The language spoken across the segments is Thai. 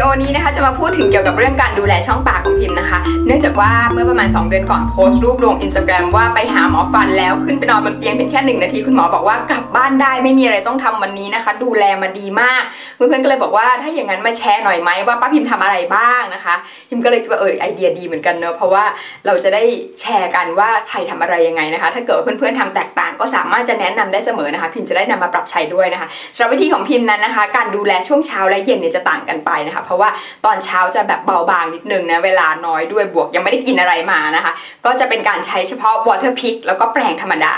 ดีโอนี้นะคะจะมาพูดถึงเกี่ยวกับเรื่องการดูแลช่องปากของพิมพ์นะคะ เนื่องจากว่าเมื่อประมาณ 2 เดือนก่อนโพสต์รูปลงอินสตาแกรมว่าไปหาหมอฟันแล้วขึ้นไปนอนบนเตียงเพียงแค่หนึ่งนาทีคุณหมอบอกว่ากลับบ้านได้ไม่มีอะไรต้องทำวันนี้นะคะ ดูแลมาดีมากเพื่อนๆก็เลยบอกว่าถ้าอย่างนั้นมาแชร์หน่อยไหมว่าป้าพิมพ์ทำอะไรบ้างนะคะ พิมพ์ก็เลยคิดว่าเออไอเดียดีเหมือนกันเนอะเพราะว่าเราจะได้แชร์กันว่าใครทำอะไรยังไงนะคะ ถ้าเกิดเพื่อนๆทำแตกต่างก็สามารถจะแนะนำได้เสมอนะคะ พิมพ์จะได้นำมาปรับใช้ด้วยนะคะสำหรับวิธีของพิมพ์นั้นนะคะ การดูแลช่วงเช้าและเย็นเนี่ยจะต่างกันไปนะคะเพราะว่าตอนเช้าจะแบบเบาบางนิดนึงนะเวลาน้อยด้วยบวกยังไม่ได้กินอะไรมานะคะ ก็จะเป็นการใช้เฉพาะ water pick แล้วก็แปรงธรรมดา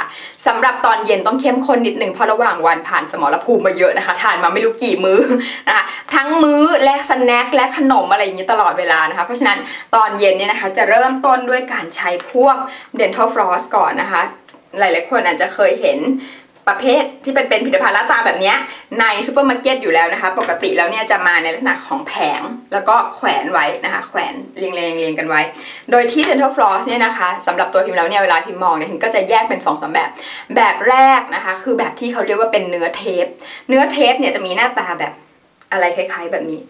สำหรับตอนเย็นต้องเข้มข้นนิดนึงเพราะระหว่างวันผ่านสมรภูมิมาเยอะนะคะ ทานมาไม่รู้กี่มื้อนะคะทั้งมื้อและสแน็คและขนมอะไรอย่างนี้ตลอดเวลานะคะ เพราะฉะนั้นตอนเย็นเนี่ยนะคะจะเริ่มต้นด้วยการใช้พวก dental floss ก่อนนะคะ หลายๆคนอาจจะเคยเห็น ประเภทที่เป็นเป็นผลิตภัณฑ์หน้าตาแบบนี้ในซูเปอร์มาร์เก็ตอยู่แล้วนะคะ ปกติแล้วเนี่ยจะมาในลักษณะของแผงแล้วก็แขวนไว้นะคะ แขวนเรียงเรียงเรียงกันไว้ โดยที่ dental floss เนี่ยนะคะสำหรับตัวพิมพ์แล้วเนี่ยเวลาพิมพ์มองเนี่ยพิมก็จะแยกเป็น2อสแบบ แบบแรกนะคะ คือแบบที่เขาเรียกว่าเป็นเนื้อเทป เนื้อเทปเนี่ยจะมีหน้าตาแบบอะไรคล้าย ๆแบบนี้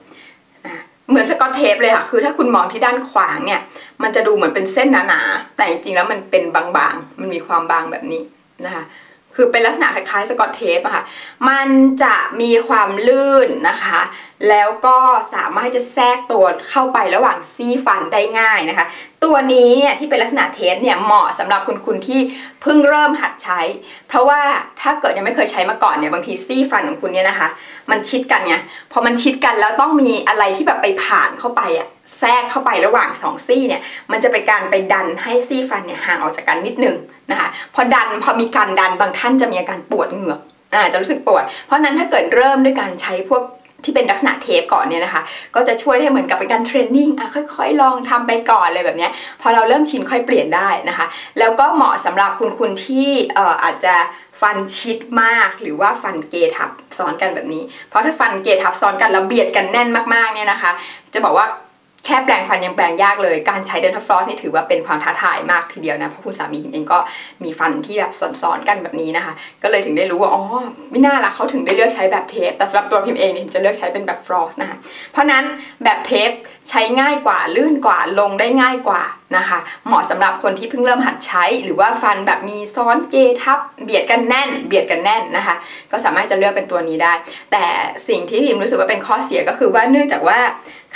เหมือนสกอตเทปเลยค่ะ คือถ้าคุณมองที่ด้านขวางเนี่ย มันจะดูเหมือนเป็นเส้นหนาๆ แต่จริงๆแล้วมันเป็นบางๆ มันมีความบางแบบนี้นะคะ คือเป็นลักษณะคล้ายๆสกอตเทปอะค่ะ มันจะมีความลื่นนะคะ แล้วก็สามารถจะแทรกตัวเข้าไประหว่างซี่ฟันได้ง่ายนะคะ ตัวนี้เนี่ยที่เป็นลักษณะเทปเนี่ยเหมาะสำหรับคุณคุณที่เพิ่งเริ่มหัดใช้ เพราะว่าถ้าเกิดยังไม่เคยใช้มาก่อนเนี่ยบางทีซี่ฟันของคุณเนี่ยนะคะ มันชิดกันไง พอมันชิดกันแล้วต้องมีอะไรที่แบบไปผ่านเข้าไปอะ แทรกเข้าไประหว่างสองซี่เนี่ยมันจะเป็นการไปดันให้ซี่ฟันเนี่ยห่างออกจากกันนิดนึงนะคะพอดันพอมีการดันบางท่านจะมีอาการปวดเหงือกอ่าจะรู้สึกปวด เพราะนั้นถ้าเกิดเริ่มด้วยการใช้พวกที่เป็นลักษณะเทปก่อนเนี่ยนะคะ ก็จะช่วยให้เหมือนกับเป็นการเทรนนิ่งอะค่อยๆ ลองทำไปก่อนเลยแบบนี้พอเราเริ่มชินค่อยเปลี่ยนได้นะคะ แล้วก็เหมาะสำหรับคุณคุณที่เอ่ออาจจะฟันชิดมากหรือว่าฟันเกทับซ้อนกันแบบนี้ เพราะถ้าฟันเกทับซ้อนกันแล้วเบียดกันแน่นมากๆเนี่ยนะคะ จะบอกว่า แค่แปรงฟันยังแปรงยากเลย การใช้ dental floss นี่ถือว่าเป็นความท้าทายมากทีเดียวนะ เพราะคุณสามีเองก็มีฟันที่แบบซ้อนๆกันแบบนี้นะคะ ก็เลยถึงได้รู้ว่า อ๋อ ไม่น่าละเขาถึงได้เลือกใช้แบบเทป แต่สำหรับตัวพิมเองเนี่ยจะเลือกใช้เป็นแบบ floss นะคะ เพราะนั้นแบบเทปใช้ง่ายกว่าลื่นกว่าลงได้ง่ายกว่า นะคะ เหมาะสำหรับคนที่เพิ่งเริ่มหัดใช้ หรือว่าฟันแบบมีซ้อนเกทับ เบียดกันแน่น เบียดกันแน่นนะคะ ก็สามารถจะเลือกเป็นตัวนี้ได้ แต่สิ่งที่พิมรู้สึกว่าเป็นข้อเสียก็คือว่าเนื่องจากว่า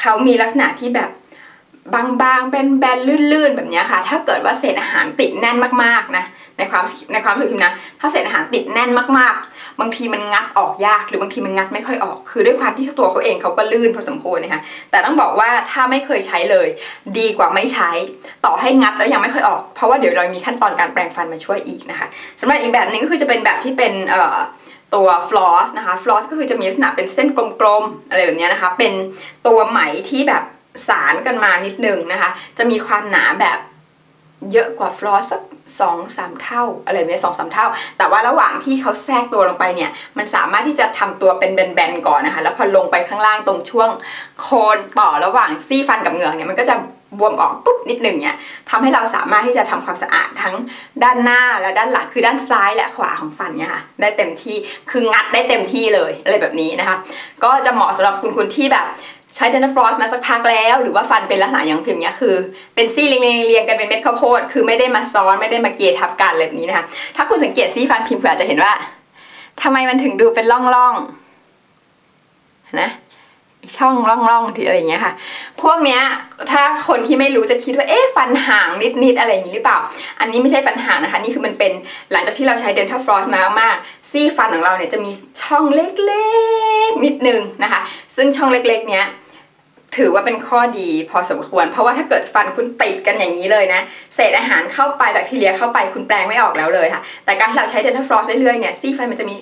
เขามีลักษณะที่แบบบางๆเป็นแบนลื่นๆแบบนี้ค่ะ ถ้าเกิดว่าเศษอาหารติดแน่นมากๆนะ ในความในความรู้สึกพิมนะ ถ้าเศษอาหารติดแน่นมากๆ บางทีมันงัดออกยาก หรือบางทีมันงัดไม่ค่อยออก คือด้วยความที่ตัวเขาเองเขาก็ลื่นพอสมควรนะคะแต่ต้องบอกว่าถ้าไม่เคยใช้เลย ดีกว่าไม่ใช้ ต่อให้งัดแล้วยังไม่ค่อยออก เพราะว่าเดี๋ยวเรามีขั้นตอนการแปรงฟันมาช่วยอีกนะคะสำหรับอีกแบบนึงก็คือจะเป็นแบบที่เป็นเอ่อตัวฟลอสนะคะฟลอสก็คือจะมีลักษณะเป็นเส้นกลมๆอะไรแบบนี้นะคะ เป็นตัวไหมที่แบบสารกันมานิดนึงนะคะ จะมีความหนาแบบ เยอะกว่าฟลอสสักสองสามเท่าอะไรแบบนี้สองสามเท่า แต่ว่าระหว่างที่เขาแทรกตัวลงไปเนี่ย มันสามารถที่จะทำตัวเป็นแบนๆก่อนนะคะ แล้วพอลงไปข้างล่างตรงช่วงโคนต่อระหว่างซี่ฟันกับเหงือกเนี่ยมันก็จะบวมออกปุ๊บนิดหนึ่งเนี่ยทำให้เราสามารถที่จะทำความสะอาดทั้งด้านหน้าและด้านหลังคือด้านซ้ายและขวาของฟันเนี่ยค่ะได้เต็มที่คืองัดได้เต็มที่เลยอะไรแบบนี้นะคะ ก็จะเหมาะสำหรับคุณคุณที่แบบ ใช้เดนฟลอสมาสักพักแล้ว หรือว่าฟันเป็นลักษณะอย่างพิมพ์เนี้ยคือ เป็นซี่เรียงเรียงกันเป็นเม็ดข้าวโพด คือไม่ได้มาซ้อนไม่ได้มาเกยทับกันแบบนี้นะคะถ้าคุณสังเกตซี่ฟันพิมพ์เผื่อจะเห็นว่าทำไมมันถึงดูเป็นร่องๆนะช่องร่องๆที่อะไรอย่างเงี้ยค่ะ พวกเนี้ยถ้าคนที่ไม่รู้จะคิดว่าเอ๊ะฟันห่างนิดๆอะไรอย่างนี้หรือเปล่า อันนี้ไม่ใช่ฟันห่างนะคะ นี่คือมันเป็นหลังจากที่เราใช้ dental floss มามากซี่ฟันของเราเนี่ยจะมีช่องเล็กๆนิดนึงนะคะ ซึ่งช่องเล็กๆเนี้ย ถือว่าเป็นข้อดีพอสมควร เพราะว่าถ้าเกิดฟันคุณติดกันอย่างนี้เลยนะ เศษอาหารเข้าไปแบคทีเรียเข้าไปคุณแปรงไม่ออกแล้วเลยค่ะ แต่การที่เราใช้ dental floss เรื่อยๆเนี่ยซี่ฟันมันจะมี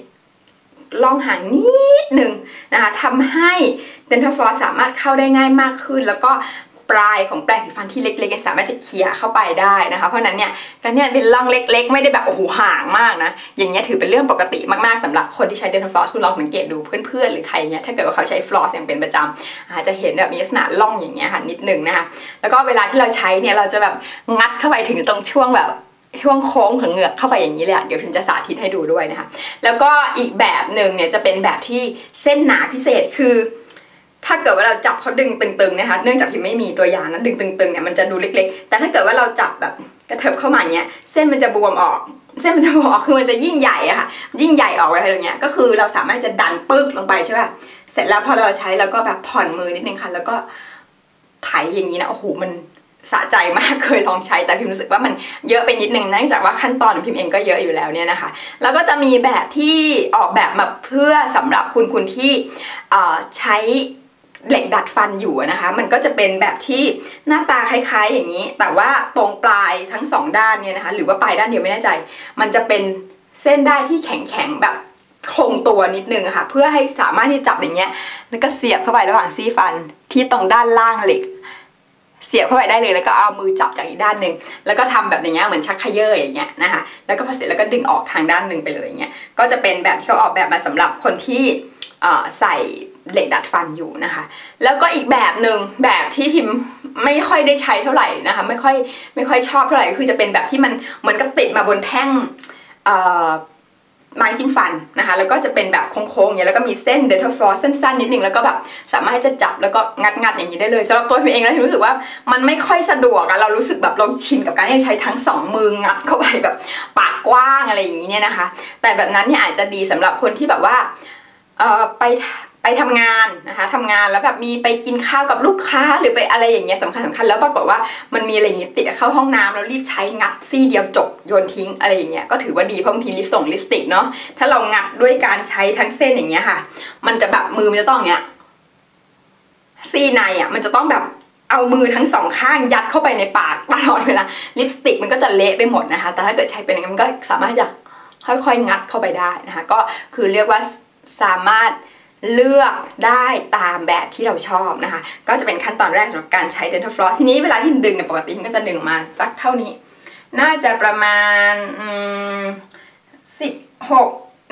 ล่องห่างนิดหนึ่งนะคะทำให้เดนทัลฟลอสสามารถเข้าได้ง่ายมากขึ้น แล้วก็ ปลายของแปรงสีฟันที่เล็กๆสามารถจะเคลียร์เข้าไปได้นะคะ เพราะนั้นเนี่ยการเนี่ยเป็นร่องเล็ก ๆ ไม่ได้แบบโอ้โหห่างมากนะ อย่างเงี้ยถือเป็นเรื่องปกติมากๆสำหรับคนที่ใช้เดนทัลฟลอสคุณลองสังเกตดูเพื่อนๆหรือใครเงี้ยถ้าเกิดว่าเขาใช้ฟลอสอย่างเป็นประจำอาจจะเห็นแบบมีลักษณะร่องอย่างเงี้ยค่ะนิดนึงนะคะแล้วก็เวลาที่เราใช้เนี่ยเราจะแบบงัดเข้าไปถึงตรงช่วงแบบช่วงโค้งของเหงือกเข้าไปอย่างนี้เลยเดี๋ยวพิมจะสาธิตให้ดูด้วยนะคะ แล้วก็อีกแบบหนึ่งเนี่ยจะเป็นแบบที่เส้นหนาพิเศษคือ ถ้าเกิดว่าเราจับเขาดึงตึงๆนะคะเนื่องจากพิมไม่มีตัวอย่างนั้นดึงตึงๆเนี่ยมันจะดูเล็กๆ แต่ถ้าเกิดว่าเราจับแบบกระเถิบเข้ามาเนี้ยเส้นมันจะบวมออก เส้นมันจะบวมออกคือมันจะยิ่งใหญ่อะค่ะ ยิ่งใหญ่ออกอะไรอย่างเงี้ยก็คือเราสามารถจะดันปึ๊กลงไปใช่ป่ะเสร็จแล้วพอเราใช้แล้วก็แบบผ่อนมือนิดนึงค่ะ แล้วก็ไถอย่างนี้นะโอ้โหมันสะใจมากเคยลองใช้แต่พิมรู้สึกว่ามันเยอะไปนิดนึงเนื่องจากว่าขั้นตอนของพิมเองก็เยอะอยู่แล้วเนี่ยนะคะ แล้วก็จะมีแบบที่ออกแบบมาเพื่อสำหรับคุณคุณที่ใช้ เหล็กดัดฟันอยู่นะคะ มันก็จะเป็นแบบที่หน้าตาคล้ายๆอย่างนี้ แต่ว่าตรงปลายทั้งสองด้านเนี่ยนะคะ หรือว่าปลายด้านเดียวไม่แน่ใจ มันจะเป็นเส้นได้ที่แข็งๆแบบคงตัวนิดนึงค่ะ เพื่อให้สามารถที่จับอย่างเงี้ย แล้วก็เสียบเข้าไประหว่างซี่ฟันที่ตรงด้านล่างเหล็ก เสียบเข้าไปได้เลยแล้วก็เอามือจับจากอีกด้านหนึ่งแล้วก็ทำแบบอย่างเงี้ยเหมือนชักขยเยออย่างเงี้ยนะคะ แล้วก็พอเสร็จแล้วก็ดึงออกทางด้านหนึ่งไปเลยอย่างเงี้ย ก็จะเป็นแบบที่เขาออกแบบมาสำหรับคนที่ใส่ เหล็กดัดฟันอยู่นะคะ แล้วก็อีกแบบหนึ่งแบบที่พิมพ์ไม่ค่อยได้ใช้เท่าไหร่นะคะ ไม่ค่อยไม่ค่อยชอบเท่าไหร่คือจะเป็นแบบที่มันเหมือนกับติดมาบนแท่งไม้จิ้มฟันนะคะ แล้วก็จะเป็นแบบโค้งๆอย่างนี้แล้วก็มีเส้นเดนทัลฟลอสสั้นๆนิดนึงแล้วก็แบบสามารถจะจับแล้วก็งัดๆอย่างนี้ได้เลยสำหรับตัวพิมเองแล้วพิมรู้สึกว่ามันไม่ค่อยสะดวกอะเรารู้สึกแบบเราชินกับการให้ใช้ทั้งสองมืองัดเข้าไปแบบปากกว้างอะไรอย่างนี้เนี่ยนะคะ แต่แบบนั้นเนี่ยอาจจะดีสำหรับคนที่แบบว่าไป ไปทำงานนะคะทำงานแล้วแบบมีไปกินข้าวกับลูกค้าหรือไปอะไรอย่างเงี้ยสำคัญสำคัญแล้วปรากฏว่ามันมีอะไรอย่างเงี้ยติดเข้าห้องน้ำแล้วรีบใช้งัดซี่เดียวจบโยนทิ้งอะไรอย่างเงี้ยก็ถือว่าดีเพราะบางทีลิปส่งลิปสติกเนาะถ้าเรางัดด้วยการใช้ทั้งเส้นอย่างเงี้ยค่ะ มันจะแบบมือมันจะต้องเงี้ยซี่ในอะมันจะต้องแบบเอามือทั้งสองข้างยัดเข้าไปในปากตลอดเวลาลิปสติกมันก็จะเละไปหมดนะคะ แต่ถ้าเกิดใช้เป็นอย่างนี้มันก็สามารถจะค่อยๆงัดเข้าไปได้นะคะ ก็คือเรียกว่าสามารถ เลือกได้ตามแบบที่เราชอบนะคะ ก็จะเป็นขั้นตอนแรกสำหรับการใช้ dental floss ทีนี้เวลาที่ดึงเนี่ยปกติมันก็จะดึงมาสักเท่านี้ น่าจะประมาณสิบหก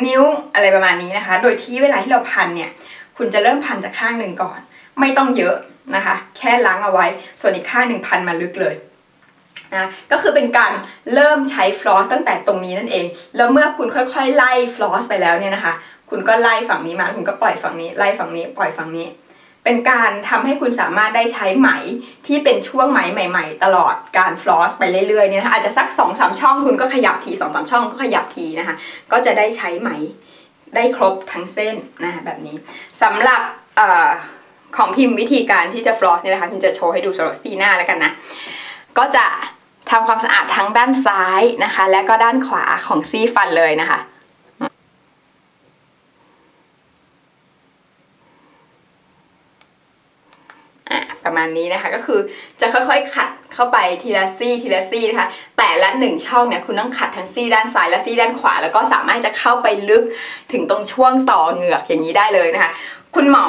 นิ้วอะไรประมาณนี้นะคะ โดยที่เวลาที่เราพันเนี่ย คุณจะเริ่มพันจากข้างหนึ่งก่อน ไม่ต้องเยอะนะคะ แค่ล้างเอาไว้ ส่วนอีกข้างหนึ่งพันมาลึกเลยนะก็คือเป็นการเริ่มใช้ฟลอสตั้งแต่ตรงนี้นั่นเอง แล้วเมื่อคุณค่อยๆ ไล่ฟลอสไปแล้วเนี่ยนะคะ คุณก็ไล่ฝั่งนี้มา คุณก็ปล่อยฝั่งนี้ ไล่ฝั่งนี้ ปล่อยฝั่งนี้ เป็นการทำให้คุณสามารถได้ใช้ไหมที่เป็นช่วงไหมใหม่ ๆ ตลอดการฟลอสไปเรื่อยๆเนี่ยนะคะอาจจะสัก2อสช่องคุณก็ขยับทีสองสามช่องก็ขยับทีนะคะ ก็จะได้ใช้ไหมได้ครบทั้งเส้นนะคะแบบนี้สำหรับอของพิมพ์วิธีการที่จะฟลอสเนี่ยนะคะพิมจะโชว์ให้ดูสำหรับซีหน้าแล้วกันนะก็จะทำความสะอาดทั้งด้านซ้ายนะคะ และก็ด้านขวาของซี่ฟันเลยนะคะ ประมาณนี้นะคะ ก็คือจะค่อยๆขัดเข้าไปทีละซี่ทีละซี่นะคะ แต่ละหนึ่งช่องเนี่ยคุณต้องขัดทั้งซี่ด้านซ้ายและซี่ด้านขวา แล้วก็สามารถจะเข้าไปลึกถึงตรงช่วงต่อเหงือกอย่างนี้ได้เลยนะคะ คุณหมอ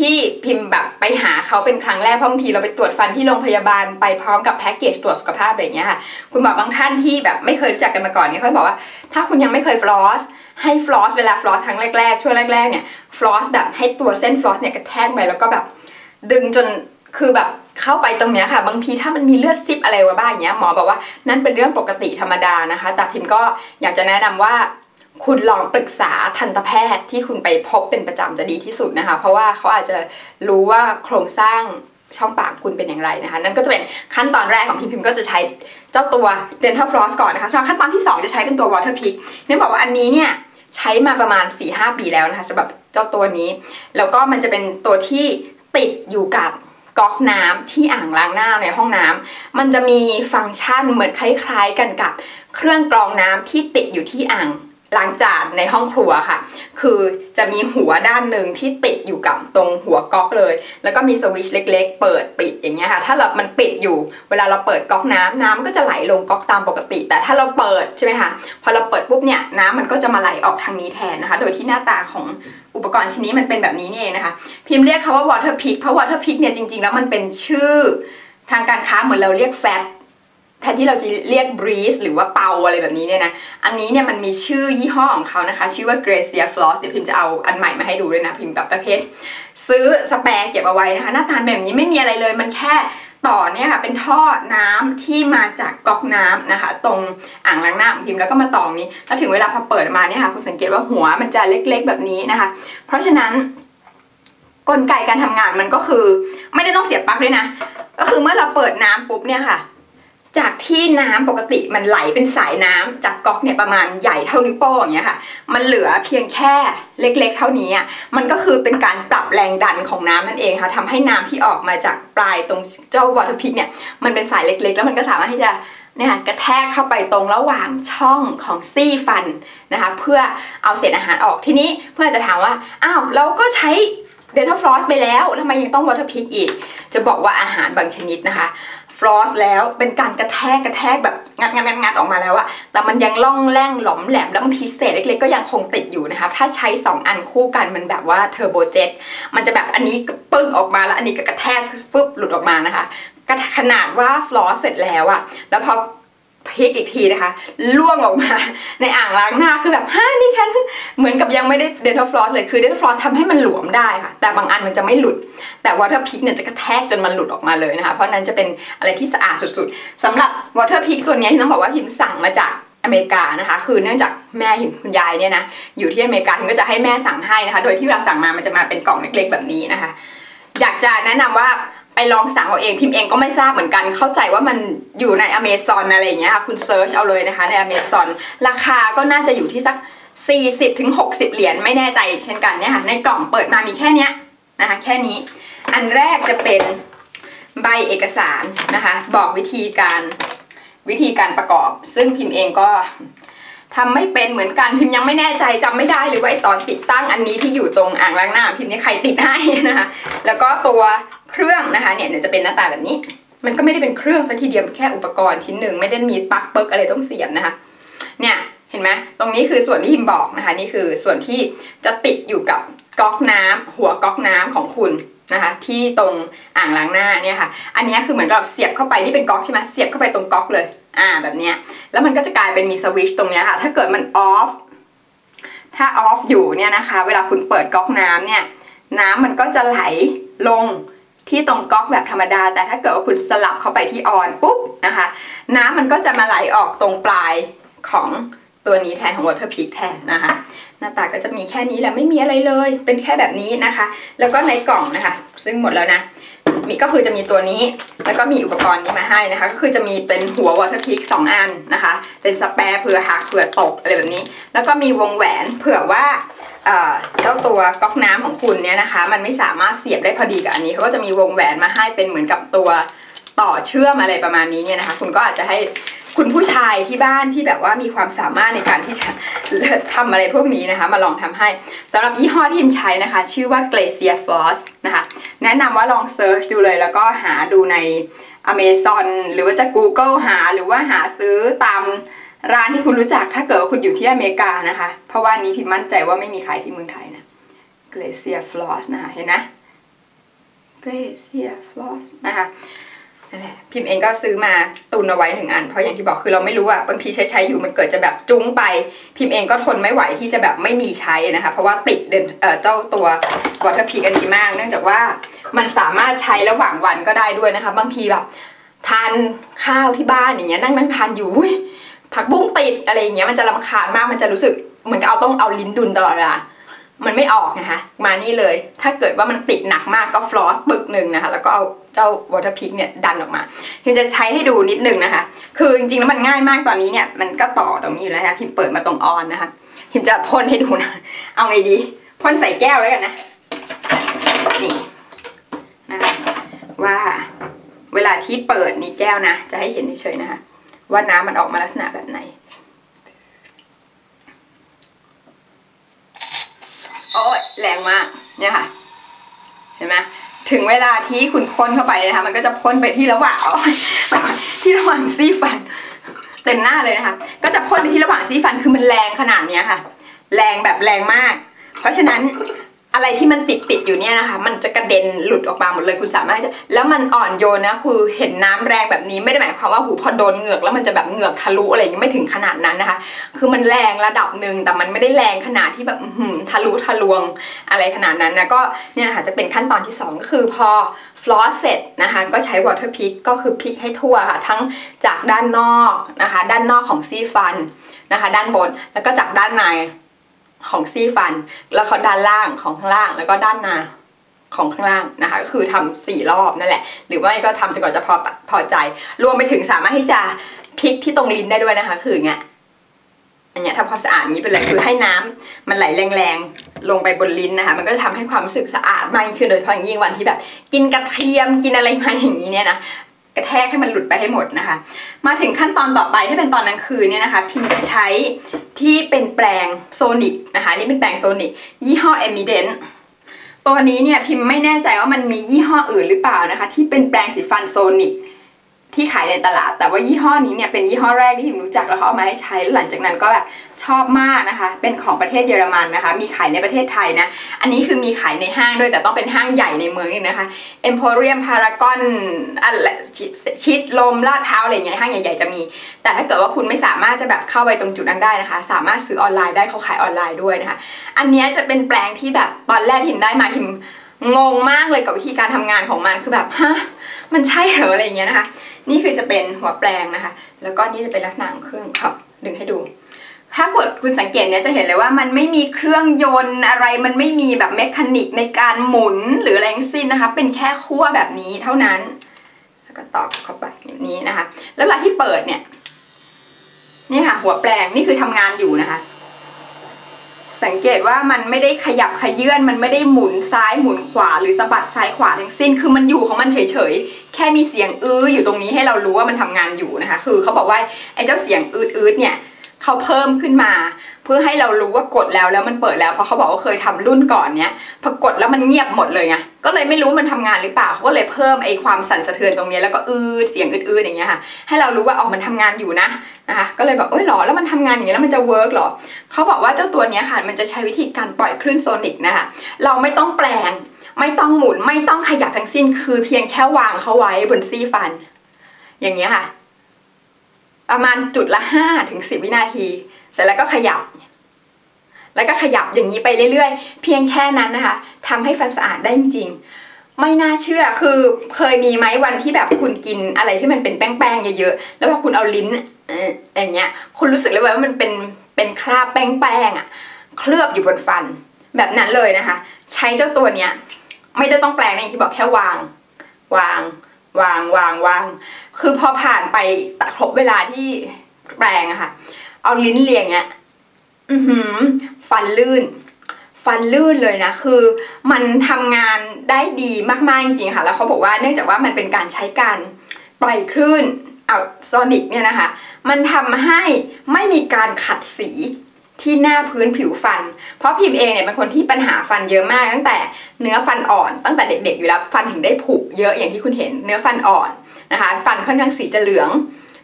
ที่พิมพ์แบบไปหาเขาเป็นครั้งแรกเพราะบางทีเราไปตรวจฟันที่โรงพยาบาลไปพร้อมกับแพ็กเกจตรวจสุขภาพอะไรอย่างเงี้ยค่ะคุณหมอบางท่านที่แบบไม่เคยรู้จักกันมาก่อนเนี่ยเขาบอกว่า ถ้าคุณยังไม่เคยฟลอสให้ฟลอสเวลาฟลอสครั้งแรกๆช่วงแรกๆเนี่ยฟลอสแบบให้ตัวเส้นฟลอสเนี่ยกระแทกไปแล้วก็แบบดึงจน คือแบบเข้าไปตรงเนี้ยค่ะ บางทีถ้ามันมีเลือดซิบอะไรวะบ้างเนี้ยหมอบอกว่านั่นเป็นเรื่องปกติธรรมดานะคะ แต่พิมก็อยากจะแนะนำว่าคุณลองปรึกษาทันตแพทย์ที่คุณไปพบเป็นประจำจะดีที่สุดนะคะ เพราะว่าเขาอาจจะรู้ว่าโครงสร้างช่องปากคุณเป็นอย่างไรนะคะ นั่นก็จะเป็นขั้นตอนแรกของพิมพิมก็จะใช้เจ้าตัว dental floss ก่อนนะคะสำหรับขั้นตอนที่ 2 จะใช้เป็นตัว water pick เนี่ยบอกว่าอันนี้เนี่ยใช้มาประมาณ 4-5 ปีแล้วนะคะสำหรับเจ้าตัวนี้ แล้วก็มันจะเป็นตัวที่ติดอยู่กับ ก๊อกน้ำที่อ่างล้างหน้าในห้องน้ำมันจะมีฟังก์ชันเหมือนคล้ายๆกันกับเครื่องกรองน้ำที่ติดอยู่ที่อ่าง ล้างจานในห้องครัวค่ะ คือจะมีหัวด้านหนึ่งที่ติดอยู่กับตรงหัวก๊อกเลย แล้วก็มีสวิชเล็ก ๆ เปิดปิดอย่างเงี้ยค่ะ ถ้าเรามันปิดอยู่ เวลาเราเปิดก๊อกน้ำน้ำก็จะไหลลงก๊อกตามปกติ แต่ถ้าเราเปิดใช่ไหมคะ พอเราเปิดปุ๊บเนี่ยน้ำมันก็จะมาไหลออกทางนี้แทนนะคะ โดยที่หน้าตาของอุปกรณ์ชิ้นนี้มันเป็นแบบนี้นี่เองนะคะ พิมพ์เรียกเขาว่า water pick เพราะ water pick เนี่ยจริงๆ แล้วมันเป็นชื่อทางการค้าเหมือนเราเรียกแฟบ แทนที่เราจะเรียก breeze หรือว่าเปาอะไรแบบนี้เนี่ยนะ อันนี้เนี่ยมันมีชื่อยี่ห้อของเขานะคะ ชื่อว่า Gracia Floss เดี๋ยวพิมจะเอาอันใหม่มาให้ดูด้วยนะ พิมแบบประเภท ซื้อสแปร์เก็บเอาไว้นะคะ หน้าตาแบบนี้ไม่มีอะไรเลย มันแค่ต่อเนี่ยค่ะเป็นท่อน้ำที่มาจากก๊อกน้ำนะคะ ตรงอ่างล้างหน้าของพิมแล้วก็มาต่อนี้แล้วถึงเวลาพอเปิดมาเนี่ยค่ะคุณสังเกตว่าหัวมันจะเล็กๆแบบนี้นะคะ เพราะฉะนั้นกลไกการทำงานมันก็คือ ไม่ได้ต้องเสียบปลั๊กด้วยนะ ก็คือเมื่อเราเปิดน้ำปุ๊บเนี่ยค่ะ จากที่น้ำปกติมันไหลเป็นสายน้ำจากก๊อกเนี่ยประมาณใหญ่เท่านิ้วโป้งอย่างเงี้ยค่ะ มันเหลือเพียงแค่เล็กๆ เท่านี้อะมันก็คือเป็นการปรับแรงดันของน้ำนั่นเองค่ะทำให้น้ำที่ออกมาจากปลายตรงเจ้า Waterpik เนี่ยมันเป็นสายเล็กๆ แล้วมันก็สามารถที่จะเนี่ยกระแทกเข้าไปตรงระหว่างช่องของซี่ฟันนะคะเพื่อเอาเศษอาหารออกทีนี้เพื่อนจะถามว่าอ้าวเราก็ใช้ dental floss ไปแล้วทำไมยังต้อง Waterpik อีก จะบอกว่าอาหารบางชนิดนะคะ floss แล้วเป็นการกระแทกกระแทกแบบงัดงัดงัดงัดออกมาแล้วอะแต่มันยังร่องแร่งหลอมแหลมแล้วบางทีเศษเล็กๆก็ยังคงติดอยู่นะคะถ้าใช้ 2 อันคู่กันมันแบบว่า turbo jetมันจะแบบอันนี้ปึ้งออกมาแล้วอันนี้ก็กระแทกปึ๊บหลุดออกมานะคะขนาดว่า floss เสร็จแล้วอะแล้วพอ pick อีกทีนะคะร่วงออกมาในอ่างล้างหน้าคือแบบฮ่านี่ฉันเหมือนกับยังไม่ได้ dental floss เลยคือ dental floss ทำให้มันหลวมได้ค่ะ แต่บางอันมันจะไม่หลุด แต่ Waterpik เนี่ยจะกระแทกจนมันหลุดออกมาเลยนะคะเพราะนั้นจะเป็นอะไรที่สะอาดสุดๆสำหรับ Waterpik ตัวนี้ที่ต้องบอกว่าพิมสั่งมาจากอเมริกานะคะคือเนื่องจากแม่พิมคุณยายเนี่ยนะอยู่ที่อเมริกาพิมก็จะให้แม่สั่งให้นะคะ โดยที่เวลาสั่งมามันจะมาเป็นกล่องเล็กๆแบบนี้นะคะ อยากจะแนะนำว่า ไปลองสั่งเอาเองพิมพ์เองก็ไม่ทราบเหมือนกัน เข้าใจว่ามันอยู่ในอเมซอนอะไรอย่างเงี้ยค่ะคุณ search เอาเลยนะคะในอเมซอนราคาก็น่าจะอยู่ที่สัก 40ถึง60 เหรียญไม่แน่ใจเช่นกันเนี่ยค่ะในกล่องเปิดมามีแค่เนี้ยนะคะแค่นี้ อันแรกจะเป็นใบเอกสารนะคะ บอกวิธีการวิธีการประกอบ ซึ่งพิมพ์เองก็ทำไม่เป็นเหมือนกันพิมพ์ยังไม่แน่ใจจำไม่ได้เลยว่าไอตอนติดตั้งอันนี้ที่อยู่ตรงอ่างล้างหน้าพิมพ์นี่ใครติดให้นะคะแล้วก็ตัว เครื่องนะคะเนี่ยจะเป็นหน้าตาแบบนี้ มันก็ไม่ได้เป็นเครื่องซะทีเดียวแค่อุปกรณ์ชิ้นหนึ่งไม่ได้มีปลั๊กเปิกอะไรต้องเสียบนะคะ เนี่ยเห็นไหมตรงนี้คือส่วนที่พิมบอกนะคะ นี่คือส่วนที่จะติดอยู่กับก๊อกน้ำหัวก๊อกน้ำของคุณนะคะ ที่ตรงอ่างล้างหน้าเนี่ยค่ะ อันนี้คือเหมือนกับเสียบเข้าไปนี่เป็นก๊อกใช่ไหมเสียบเข้าไปตรงก๊อกเลยอ่าแบบเนี้ยแล้วมันก็จะกลายเป็นมีสวิชตรงเนี้ยค่ะ ถ้าเกิดมันออฟถ้าออฟอยู่เนี่ยนะคะ เวลาคุณเปิดก๊อกน้ำเนี่ย น้ำมันก็จะไหลลง ที่ตรงก๊อกแบบธรรมดา แต่ถ้าเกิดว่าคุณสลับเข้าไปที่ออนปุ๊บนะคะ น้ำมันก็จะมาไหลออกตรงปลายของตัวนี้แทนของ water peak แทนนะคะ หน้าตาก็จะมีแค่นี้แหละไม่มีอะไรเลย เป็นแค่แบบนี้นะคะ แล้วก็ในกล่องนะคะ ซึ่งหมดแล้วนะมีก็คือจะมีตัวนี้แล้วก็มีอุปกรณ์นี้มาให้นะคะ ก็คือจะมีเป็นหัว water peak 2อันนะคะ เป็นสแปร์เผื่อหักเผื่อตกอะไรแบบนี้ แล้วก็มีวงแหวนเผื่อว่า เจ้าตัวก๊อกน้ำของคุณเนี่ยนะคะ มันไม่สามารถเสียบได้พอดีกับอันนี้เขาก็จะมีวงแหวนมาให้เป็นเหมือนกับตัวต่อเชื่อมอะไรประมาณนี้เนี่ยนะคะ คุณก็อาจจะให้คุณผู้ชายที่บ้านที่แบบว่ามีความสามารถในการที่จะทำอะไรพวกนี้นะคะ มาลองทำให้สำหรับยี่ห้อที่พิมใช้นะคะ ชื่อว่า Glacier Floss นะคะ แนะนำว่าลองเซิร์ชดูเลยแล้วก็หาดูใน Amazon หรือว่าจะ Google หาหรือว่าหาซื้อตาม ร้านที่คุณรู้จักถ้าเกิดว่าคุณอยู่ที่อเมริกานะคะ เพราะว่านี้พิมมั่นใจว่าไม่มีขายที่เมืองไทยนะ Glacier Floss นะคะ เห็นนะ Glacier Floss นะคะนั่นแหละพิมเองก็ซื้อมาตุนเอาไว้หนึ่งอัน เพราะอย่างที่บอกคือเราไม่รู้อะบางทีใช้ใช้อยู่มันเกิดจะแบบจุ้งไป พิมเองก็ทนไม่ไหวที่จะแบบไม่มีใช้นะคะ เพราะว่าติดเดินเจ้าตัว Waterpik มันดีมาก เนื่องจากว่ามันสามารถใช้ระหว่างวันก็ได้ด้วยนะคะ บางทีแบบทานข้าวที่บ้านอย่างเงี้ยนั่งนั่งทานอยู่ ผักบุ้งติดอะไรอย่างเงี้ยมันจะรำคาญมากมันจะรู้สึกเหมือนกับเอาต้องเอาลิ้นดุนตลอดเวลามันไม่ออกนะคะ มานี่เลย ถ้าเกิดว่ามันติดหนักมากก็ floss ปึ๊กหนึ่งนะคะ แล้วก็เอาเจ้า Waterpik เนี่ยดันออกมาพิมจะใช้ให้ดูนิดนึงนะคะ คือจริงๆแล้วมันง่ายมากตอนนี้เนี่ย มันก็ต่อตรงนี้อยู่แล้วนะคะพิมเปิดมาตรงออนนะคะ พิมจะพ่นให้ดูนะ เอาไงดี พ่นใส่แก้วแล้วกันนะ นี่นะคะว่าเวลาที่เปิดนี่แก้วนะ จะให้เห็นเฉยๆนะคะ ว่าน้ำมันออกมาลักษณะแบบไหน โอ้ยแรงมากเนี่ยค่ะ เห็นไหมถึงเวลาที่คุณพ่นเข้าไปนะคะ มันก็จะพ่นไปที่ระหว่างที่ระหว่างซี่ฟัน เต็มหน้าเลยนะคะ ก็จะพ่นไปที่ระหว่างซี่ฟันคือมันแรงขนาดนี้ค่ะ แรงแบบแรงมาก เพราะฉะนั้น อะไรที่มันติดติดอยู่เนี่ยนะคะ มันจะกระเด็นหลุดออกมาหมดเลยคุณสามารถจะแล้วมันอ่อนโยนนะคือเห็นน้ำแรงแบบนี้ไม่ได้หมายความว่าหูพอโดนเหงือกแล้วมันจะแบบเหงือกทะลุอะไรอย่างนี้ไม่ถึงขนาดนั้นนะคะ คือมันแรงระดับหนึ่งแต่มันไม่ได้แรงขนาดที่แบบทะลุทะลวงอะไรขนาดนั้นนะก็เนี่ยนะคะจะเป็นขั้นตอนที่ 2 ก็คือพอfloss เสร็จนะคะก็ใช้ Waterpik ก็คือ pick ให้ทั่วค่ะ ทั้งจากด้านนอกนะคะ ด้านนอกของซี่ฟันนะคะ ด้านบนแล้วก็จากด้านใน ของซี่ฟัน แล้วก็ด้านล่างของข้างล่าง แล้วก็ด้านหน้าของข้างล่างนะคะก็คือทำสี่รอบนั่นแหละ หรือว่าก็ทำจนกว่าจะพอพอใจ รวมไปถึงสามารถที่จะ pick ที่ตรงลิ้นได้ด้วยนะคะ คืออย่างเงี้ยอันเนี้ยทำความสะอาดนี้ไปเลยคือให้น้ำมันไหลแรงๆลงไปบนลิ้นนะคะ มันก็จะทำให้ความรู้สึกสะอาดมากขึ้นโดยเฉพาะอย่างยิ่งวันที่แบบ กินกระเทียมกินอะไรมาอย่างนี้เนี่ยนะ กระแทกให้มันหลุดไปให้หมดนะคะ มาถึงขั้นตอนต่อไปที่เป็นตอนกลางคืนเนี่ยนะคะ พิมจะใช้ที่เป็นแปลงโซนิกนะคะนี่เป็นแปลงโซนิกยี่ห้อเอมิเดนตัวนี้เนี่ยพิมไม่แน่ใจว่ามันมียี่ห้ออื่นหรือเปล่านะคะ ที่เป็นแปลงสีฟันโซนิก ที่ขายในตลาด แต่ว่ายี่ห้อนี้เนี่ยเป็นยี่ห้อแรกที่พิมรู้จักแล้วเขาเอามาให้ใช้หลังจากนั้นก็แบบชอบมากนะคะ เป็นของประเทศเยอรมันนะคะ มีขายในประเทศไทยนะ อันนี้คือมีขายในห้างด้วยแต่ต้องเป็นห้างใหญ่ในเมืองนี่นะคะ Emporium Paragon อะไรชิดลมลาดเท้าอะไรอย่างเงี้ยห้างใหญ่ๆจะมี แต่ถ้าเกิดว่าคุณไม่สามารถจะแบบเข้าไปตรงจุดนั้นได้นะคะ สามารถซื้อออนไลน์ได้เขาขายออนไลน์ด้วยนะคะ อันนี้จะเป็นแปลงที่แบบตอนแรกทิมได้มาทิม งงมากเลยกับวิธีการทำงานของมันคือแบบฮะมันใช่เหรออะไรเงี้ยนะคะ นี่คือจะเป็นหัวแปลงนะคะ แล้วก็นี่จะเป็นลักษณะเครื่องเขาดึงให้ดู ถ้ากดคุณสังเกตเนี่ยจะเห็นเลยว่ามันไม่มีเครื่องยนต์อะไร มันไม่มีแบบเมคานิกในการหมุนหรืออะไรทั้งสิ้นนะคะ เป็นแค่ขั้วแบบนี้เท่านั้น แล้วก็ตอกเข้าไปแบบนี้นะคะ แล้วเวลาที่เปิดเนี่ยนี่ค่ะหัวแปลงนี่คือทำงานอยู่นะคะ สังเกตว่ามันไม่ได้ขยับขยื่นมันไม่ได้หมุนซ้ายหมุนขวา หรือสะบัดซ้ายขวาทั้งสิ้น คือมันอยู่ของมันเฉยๆ แค่มีเสียงอื้ออยู่ตรงนี้ให้เรารู้ว่ามันทำงานอยู่นะคะ คือเขาบอกว่าไอ้เจ้าเสียงอื้อๆเนี่ยเขาเพิ่มขึ้นมา เพื่อให้เรารู้ว่ากดแล้วแล้วมันเปิดแล้วเพราะเขาบอกว่าเคยทำรุ่นก่อนเนี้ยพอกดแล้วมันเงียบหมดเลยไง ก็เลยไม่รู้มันทำงานหรือเปล่าเขาก็เลยเพิ่มไอ้ความสั่นสะเทือนตรงนี้แล้วก็อืดเสียงอืดๆอย่างเงี้ยค่ะให้เรารู้ว่าอ๋อมันทำงานอยู่นะนะคะก็เลยบอกเอ้ยหรอแล้วมันทำงานอย่างนี้แล้วมันจะเวิร์กหรอเขาบอกว่าเจ้าตัวนี้ค่ะมันจะใช้วิธีการปล่อยคลื่นโซนิกนะคะเราไม่ต้องแปลง ไม่ต้องหมุนไม่ต้องขยับทั้งสิ้น คือเพียงแค่วางเขาไว้บนซี่ฟัน อย่างเงี้ยค่ะ ประมาณจุดละห้าถึงสิบวินาที เสร็จแล้วก็ขยับ แล้วก็ขยับอย่างนี้ไปเรื่อยๆ เพียงแค่นั้นนะคะทำให้ฟันสะอาดได้จริงๆไม่น่าเชื่อ คือเคยมีไหมวันที่แบบคุณกินอะไรที่มันเป็นแป้งๆเยอะๆ แล้วพอคุณเอาลิ้นอย่างเงี้ย คุณรู้สึกเลยว่ามันเป็นเป็นคราบแป้งๆอะ เคลือบอยู่บนฟัน แบบนั้นเลยนะคะ ใช้เจ้าตัวเนี้ย ไม่ได้ต้องแปลงนะที่บอกแค่วาง วาง วาง วาง วาง คือพอผ่านไปตัดครบเวลาที่แปลงอะค่ะ เอาลิ้นเลียงเงี้ย อือหือ ฟันลื่น ฟันลื่นเลยนะ คือมันทำงานได้ดีมากๆจริงๆค่ะ แล้วเขาบอกว่าเนื่องจากว่ามันเป็นการใช้การปล่อยคลื่นเอาโซนิกเนี่ยนะคะ มันทำให้ไม่มีการขัดสีที่หน้าพื้นผิวฟัน เพราะพิมพ์เองเนี่ยเป็นคนที่ปัญหาฟันเยอะมากตั้งแต่เนื้อฟันอ่อน ตั้งแต่เด็กๆอยู่แล้วฟันถึงได้ผุเยอะอย่างที่คุณเห็น เนื้อฟันอ่อนนะคะ ฟันค่อนข้างสีจะเหลือง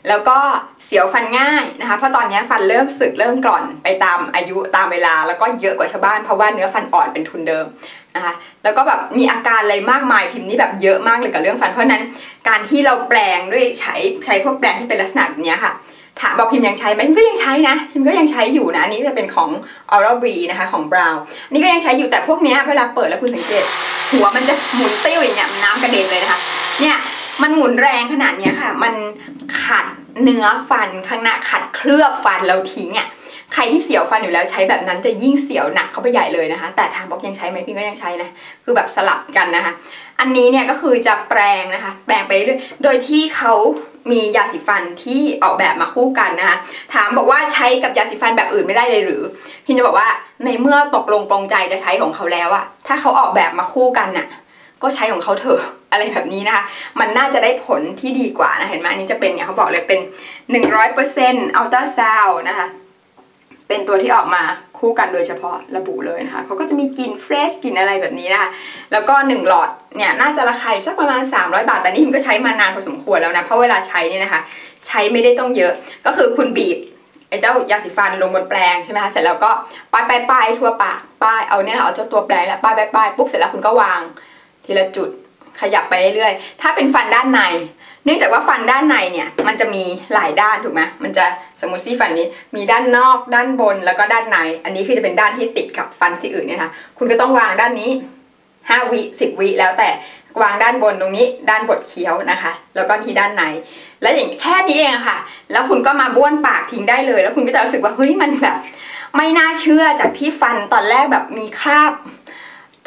แล้วก็เสียวฟันง่ายนะคะ เพราะตอนนี้ฟันเริ่มสึกเริ่มกร่อนไปตามอายุตามเวลา แล้วก็เยอะกว่าชาวบ้านเพราะว่าเนื้อฟันอ่อนเป็นทุนเดิมนะคะแล้วก็แบบมีอาการอะไรมากมายพิมพ์นี่แบบเยอะมากเลยกับเรื่องฟัน เพราะนั้นการที่เราแปลงด้วยใช้ใช้พวกแปลงที่เป็นลักษณะแบบนี้ค่ะถามบอกพิมพ์ยังใช้ไหมพิมก็ยังใช้นะ พิมก็ยังใช้อยู่นะ อันนี้จะเป็นของ Oral B นะคะของ Brown นี่ก็ยังใช้อยู่แต่พวกนี้เวลาเปิดแล้วคุณสังเกต หัวมันจะหมุนติ้วอย่างเงี้ยน้ำกระเด็นเลยนะคะเนี่ย มันหมุนแรงขนาดนี้ค่ะ มันขัดเนื้อฟันข้างหน้าขัดเคลือบฟันเราทิ้งอะใครที่เสียวฟันอยู่แล้วใช้แบบนั้นจะยิ่งเสียวหนักเข้าไปใหญ่เลยนะคะ แต่ทางบอกยังใช้ไหมพี่ก็ยังใช้นะ คือแบบสลับกันนะคะ อันนี้เนี่ยก็คือจะแปลงนะคะ แปลงไปเรื่อยโดยที่เขามียาสีฟันที่ออกแบบมาคู่กันนะคะ ถามบอกว่าใช้กับยาสีฟันแบบอื่นไม่ได้เลยหรือ พี่จะบอกว่าในเมื่อตกลงปรงใจจะใช้ของเขาแล้วอะถ้าเขาออกแบบมาคู่กันน่ะ ก็ใช้ของเขาเถอะอะไรแบบนี้นะคะ มันน่าจะได้ผลที่ดีกว่านะ เห็นไหมอันนี้จะเป็นเนี่ยเขาบอกเลยเป็น 100% Ultra Sound นะคะ เป็นตัวที่ออกมาคู่กันโดยเฉพาะระบุเลยนะคะเขาก็จะมีกลิ่นเฟรชกลิ่นอะไรแบบนี้นะคะ แล้วก็ 1 หลอดเนี่ยน่าจะราคาอยู่สักประมาณ 300 บาท แต่นี่ผมก็ใช้มานานพอสมควรแล้วนะ เพราะเวลาใช้เนี่ยนะคะ ใช้ไม่ได้ต้องเยอะ ก็คือคุณบีบไอ้เจ้ายาสีฟันลงบนแปรงใช่ไหมคะ เสร็จแล้วก็ป้ายป้ายป้ายทั่วปากป้ายเอาเนี่ยเอาเจ้าตัวแปรงแล้วป้ายป้ายป้ายปุ๊บเสร็จแล้วคุณก็วาง ทีละจุดขยับไปเรื่อยๆ ถ้าเป็นฟันด้านใน เนื่องจากว่าฟันด้านในเนี่ย มันจะมีหลายด้านถูกไหมมันจะสมมติซี่ฟันนี้มีด้านนอก ด้านบนแล้วก็ด้านใน อันนี้คือจะเป็นด้านที่ติดกับฟันซี่อื่นเนี่ยนะคะคุณก็ต้องวางด้านนี้ห้าวิสิบวิแล้วแต่วางด้านบนตรงนี้ ด้านบดเคี้ยวนะคะ แล้วก็ที่ด้านใน แล้วอย่างแค่นี้เองค่ะ แล้วคุณก็มาบ้วนปากทิ้งได้เลย แล้วคุณก็จะรู้สึกว่าเฮ้ยมันแบบ ไม่น่าเชื่อจากที่ฟันตอนแรกแบบมีคราบ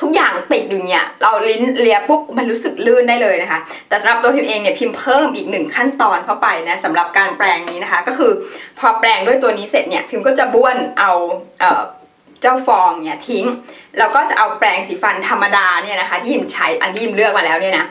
ทุกอย่างติดอยู่เนี่ยเราลิ้นเลียปุ๊บมันรู้สึกลื่นได้เลยนะคะ แต่สำหรับตัวพิมเองเนี่ยพิมเพิ่มอีกหนึ่งขั้นตอนเข้าไปนะสำหรับการแปรงนี้นะคะ ก็คือพอแปรงด้วยตัวนี้เสร็จเนี่ยพิมก็จะบ้วนเอาเจ้าฟองเนี่ยทิ้ง แล้วก็จะเอาแปรงสีฟันธรรมดาเนี่ยนะคะ ที่พิมใช้อันที่พิมเลือกมาแล้วเนี่ยนะ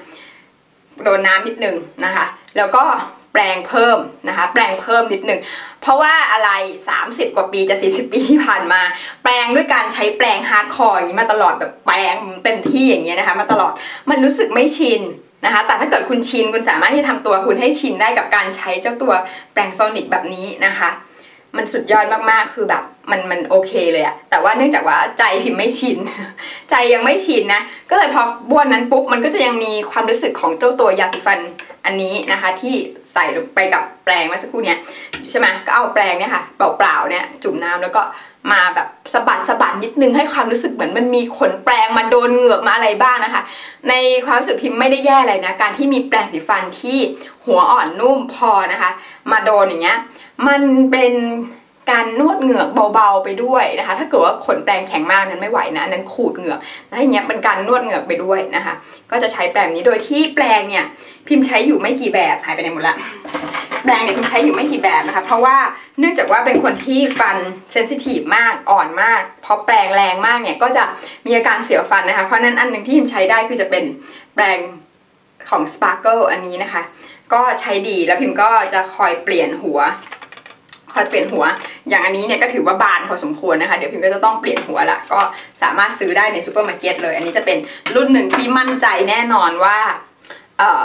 โดนน้ำนิดนึงนะคะ แล้วก็ แปรงเพิ่มนะคะ แปรงเพิ่มนิดหนึ่งเพราะว่าอะไร 30 กว่าปีจะ 40 ปีที่ผ่านมา แปรงด้วยการใช้แปรง hardcore อย่างนี้มาตลอดแบบแปรงเต็มที่อย่างเงี้ยนะคะมาตลอดมันรู้สึกไม่ชินนะคะแต่ถ้าเกิดคุณชินคุณสามารถที่ทำตัวคุณให้ชินได้กับการใช้เจ้าตัวแปลงโซนิกแบบนี้นะคะ มันสุดยอดมากๆ คือแบบมันมันโอเคเลยอะแต่ว่าเนื่องจากว่าใจพิมพ์ไม่ชิน ใจยังไม่ชินนะ ก็เลยพอบ้วนนั้นปุ๊บ มันก็จะยังมีความรู้สึกของเจ้าตัวยาสีฟันอันนี้นะคะ ที่ใส่ลงไปกับแปรงเมื่อสักครู่เนี้ยใช่ไหมก็เอาแปรงเนี่ยค่ะเปล่าๆเนี่ยจุ่มน้ำแล้วก็มาแบบสะบัดสะบัดนิดนึงให้ความรู้สึกเหมือนมันมีขนแปรงมาโดนเหงือกมาอะไรบ้างนะคะ ในความรู้สึกพิมพ์ไม่ได้แย่เลยนะ การที่มีแปรงสีฟันที่หัวอ่อนนุ่มพอนะคะ มาโดนอย่างเงี้ย มันเป็นการนวดเหงือกเบาๆไปด้วยนะคะ ถ้าเกิดว่าขนแปรงแข็งมากนั้นไม่ไหวนะนั้นขูดเหงือกแล้วอย่างเงี้ยเป็นการนวดเหงือกไปด้วยนะคะ ก็จะใช้แปรงนี้โดยที่แปรงเนี่ยพิมพ์ใช้อยู่ไม่กี่แบบหายไปไหนหมดละแปรงเนี่ยพิมพ์ใช้อยู่ไม่กี่แบบนะคะ เพราะว่าเนื่องจากว่าเป็นคนที่ฟัน sensitive มากอ่อนมากเพราะแปรงแรงมากเนี่ยก็จะมีอาการเสียวฟันนะคะ เพราะนั้นอันหนึ่งที่พิมพ์ใช้ได้คือจะเป็นแปรงของ Sparkle อันนี้นะคะ ก็ใช้ดีแล้วพิมพ์ก็จะคอยเปลี่ยนหัว คอยเปลี่ยนหัว อย่างอันนี้เนี่ยก็ถือว่าบานพอสมควรนะคะ เดี๋ยวพิมก็จะต้องเปลี่ยนหัวละ ก็สามารถซื้อได้ในซูเปอร์มาร์เก็ตเลย อันนี้จะเป็นรุ่นหนึ่งที่มั่นใจแน่นอนว่าเออ